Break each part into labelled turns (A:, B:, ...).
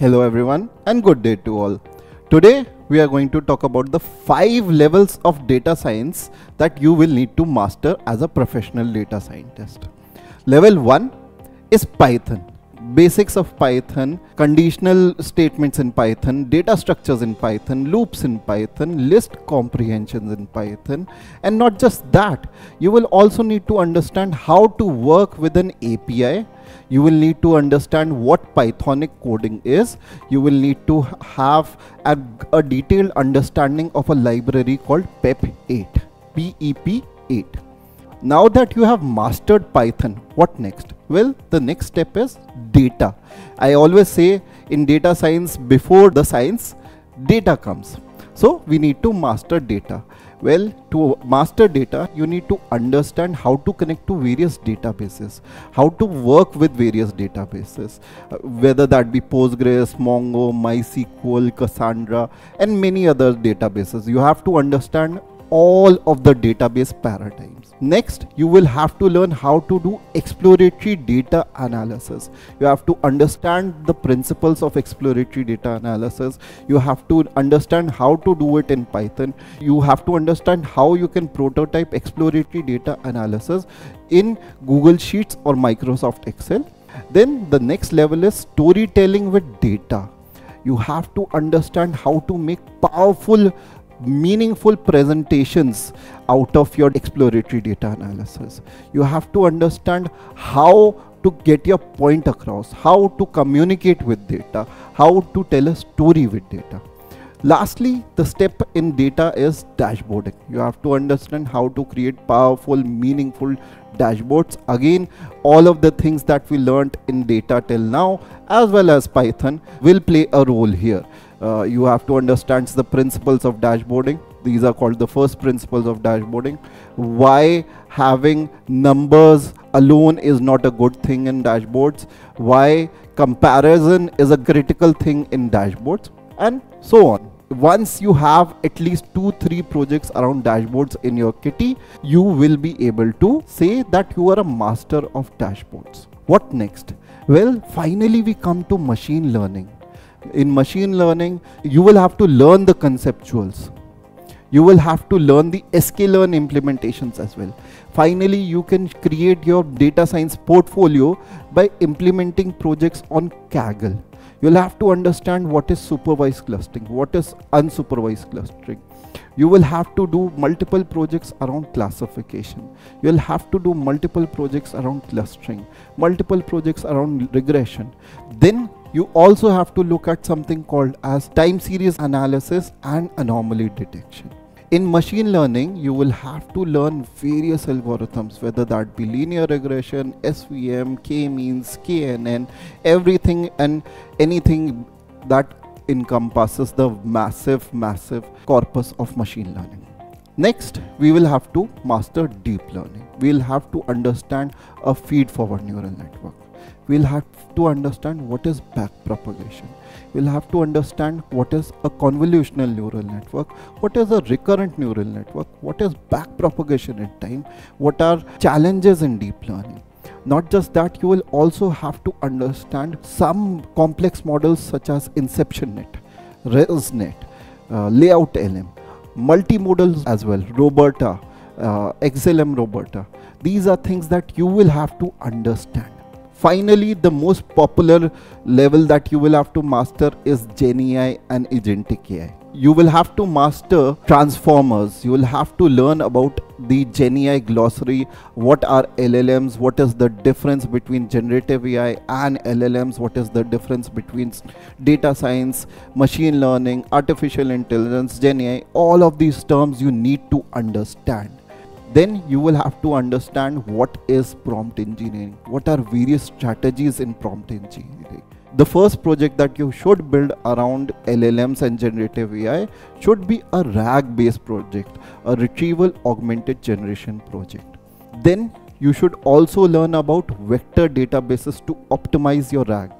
A: Hello everyone and good day to all. Today we are going to talk about the five levels of data science that you will need to master as a professional data scientist. Level 1 is Python. Basics of Python, conditional statements in Python, data structures in Python, loops in Python, list comprehensions in Python and not just that, you will also need to understand how to work with an API you will need to understand what Pythonic coding is. You will need to have a, a detailed understanding of a library called PEP8, PEP8. Now that you have mastered Python, what next? Well, the next step is data. I always say in data science, before the science, data comes. So we need to master data. Well, to master data, you need to understand how to connect to various databases, how to work with various databases, uh, whether that be Postgres, Mongo, MySQL, Cassandra, and many other databases. You have to understand all of the database paradigms. Next, you will have to learn how to do exploratory data analysis. You have to understand the principles of exploratory data analysis. You have to understand how to do it in Python. You have to understand how you can prototype exploratory data analysis in Google Sheets or Microsoft Excel. Then the next level is storytelling with data. You have to understand how to make powerful meaningful presentations out of your exploratory data analysis. You have to understand how to get your point across, how to communicate with data, how to tell a story with data. Lastly, the step in data is dashboarding. You have to understand how to create powerful, meaningful dashboards. Again, all of the things that we learned in data till now, as well as Python, will play a role here uh, you have to understand the principles of dashboarding. These are called the first principles of dashboarding. Why having numbers alone is not a good thing in dashboards? Why comparison is a critical thing in dashboards? And so on. Once you have at least two three projects around dashboards in your kitty you will be able to say that you are a master of dashboards. What next? Well finally we come to machine learning in machine learning, you will have to learn the conceptuals. You will have to learn the sklearn implementations as well. Finally, you can create your data science portfolio by implementing projects on Kaggle. You'll have to understand what is supervised clustering, what is unsupervised clustering. You will have to do multiple projects around classification. You'll have to do multiple projects around clustering, multiple projects around regression. Then you also have to look at something called as time series analysis and anomaly detection. In machine learning, you will have to learn various algorithms, whether that be linear regression, SVM, k-means, KNN, everything and anything that encompasses the massive, massive corpus of machine learning. Next, we will have to master deep learning. We'll have to understand a feed-forward neural network we'll have to understand what is backpropagation. We'll have to understand what is a convolutional neural network, what is a recurrent neural network, what is backpropagation in time, what are challenges in deep learning. Not just that, you will also have to understand some complex models such as InceptionNet, ResNet, uh, Layout LM, multimodals as well, RoBERTa, uh, XLM RoBERTa. These are things that you will have to understand Finally, the most popular level that you will have to master is GenAI and Agentic AI. You will have to master transformers. You will have to learn about the GenAI glossary. What are LLMs? What is the difference between generative AI and LLMs? What is the difference between data science, machine learning, artificial intelligence, GenAI? All of these terms you need to understand then you will have to understand what is prompt engineering. What are various strategies in prompt engineering? The first project that you should build around llms and generative ai should be a rag based project a retrieval augmented generation project. Then you should also learn about vector databases to optimize your rag.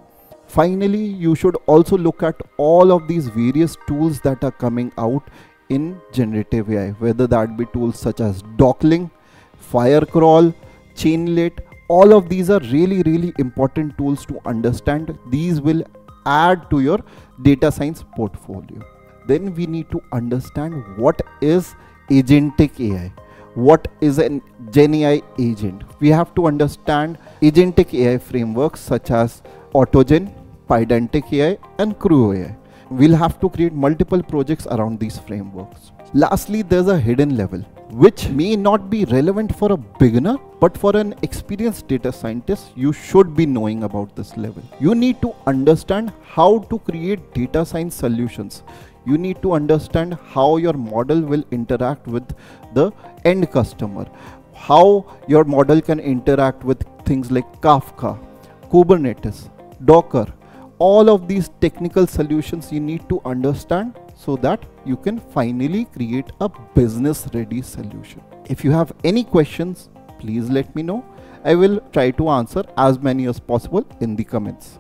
A: Finally you should also look at all of these various tools that are coming out in generative AI, whether that be tools such as Docling, Firecrawl, Chainlit, all of these are really, really important tools to understand. These will add to your data science portfolio. Then we need to understand what is agentic AI. What is an Gen AI agent? We have to understand agentic AI frameworks such as AutoGen, Pydantic AI, and Crew AI. We'll have to create multiple projects around these frameworks. Lastly, there's a hidden level which may not be relevant for a beginner but for an experienced data scientist you should be knowing about this level you need to understand how to create data science solutions you need to understand how your model will interact with the end customer how your model can interact with things like kafka kubernetes docker all of these technical solutions you need to understand so that you can finally create a business ready solution. If you have any questions, please let me know. I will try to answer as many as possible in the comments.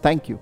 A: Thank you.